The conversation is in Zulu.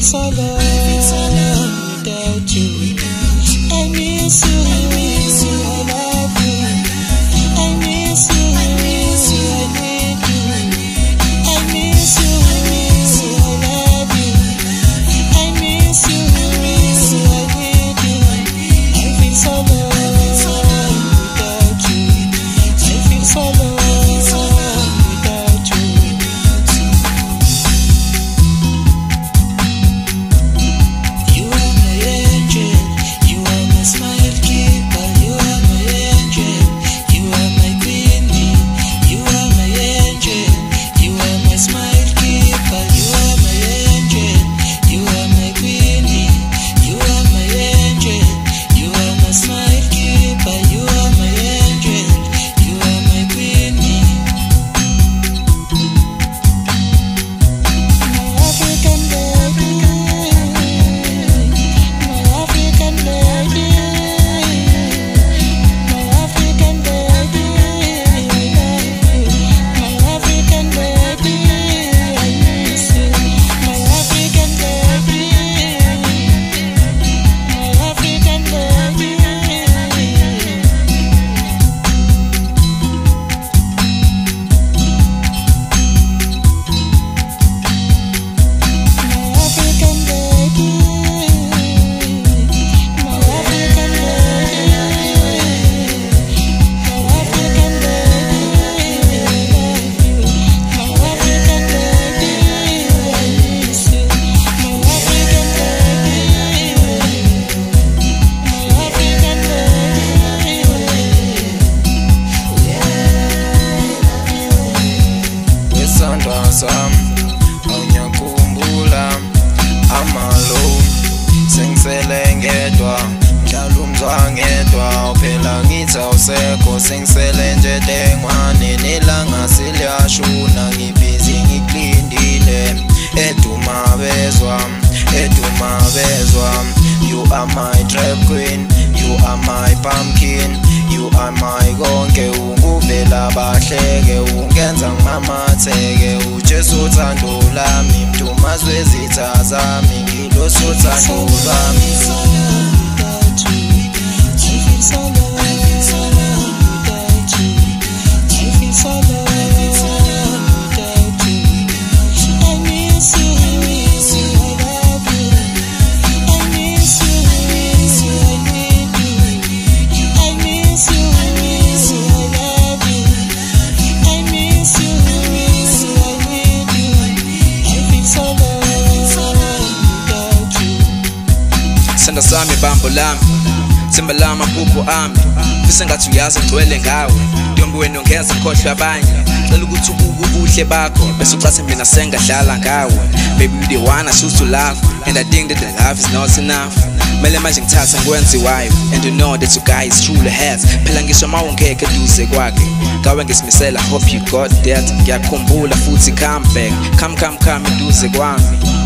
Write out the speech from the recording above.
I feel so alone without you. I miss you. Ngesandwa sami awunyakhumbula amalo sengisele ngedwa njalo umzwangedwa uphela ngithi awusekho sengisele nje dengwane nelanga seliyashuna ngibhizi ngikulindile eduma bezwa eduma bezwa you are my trap queen you are my pumpkin you are my konke unguvela bahleke ungenza ngimamatheke ujesu uthando lami mdumazwe ezitha zami ngilo sothando lwami. Sanda sami bambo lami. Themba lami amaphupho ami. Fise ngathi uyazi ngcwele ngawe. Ntombi wena ungeza ngikhohlwe abanye. Cela ukuthi ubuke ubuhle bakho bese ucathi mina sengadlala ngawe. Baby you the one I choose to love. And I think that the love is not enough. Mele manje ngithatha wife and you know that you guys truly has phela ngisho ma ungekho eduze kwakhe. Ngawe ngisimisela hope you got that. Ngiyakhumbula futhi come back. Come come come eduze kwami